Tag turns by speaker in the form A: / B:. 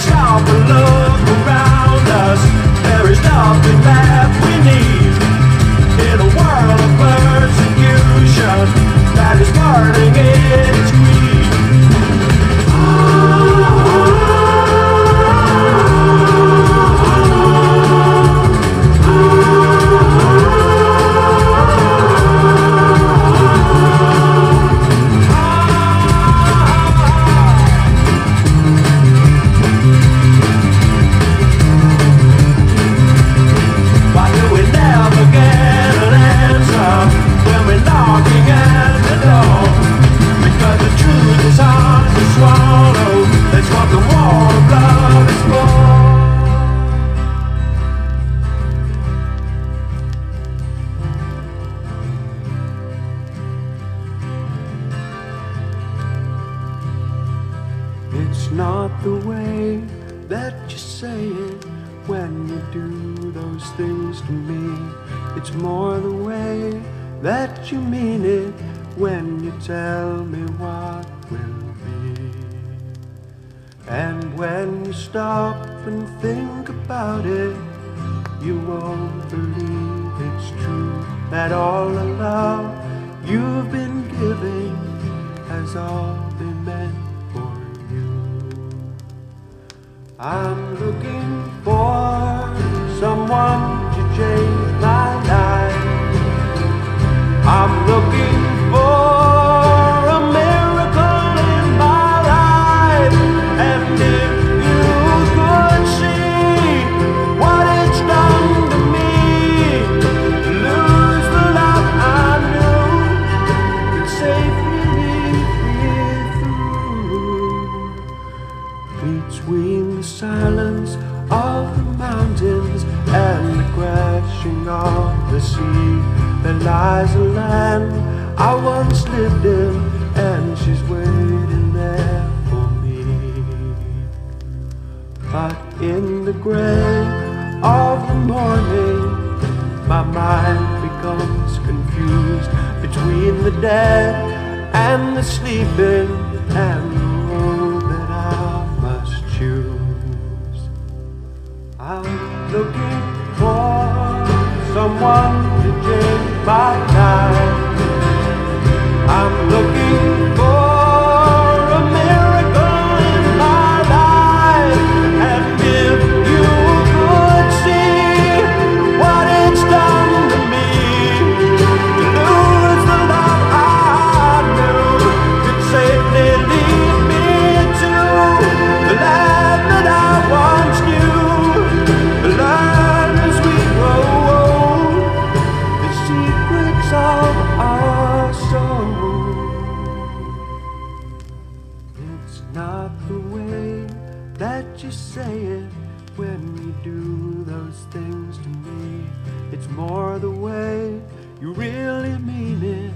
A: stop and look around us There is nothing left the way that you say it when you do those things to me. It's more the way that you mean it when you tell me what will be. And when you stop and think about it, you won't believe it's true that all the love you've been giving has all I'm looking for someone to change of the mountains and the crashing of the sea. There lies a land I once lived in, and she's waiting there for me. But in the gray of the morning, my mind becomes confused between the dead and the sleeping and I'm looking for someone to change my life. Not the way that you say it when you do those things to me. It's more the way you really mean it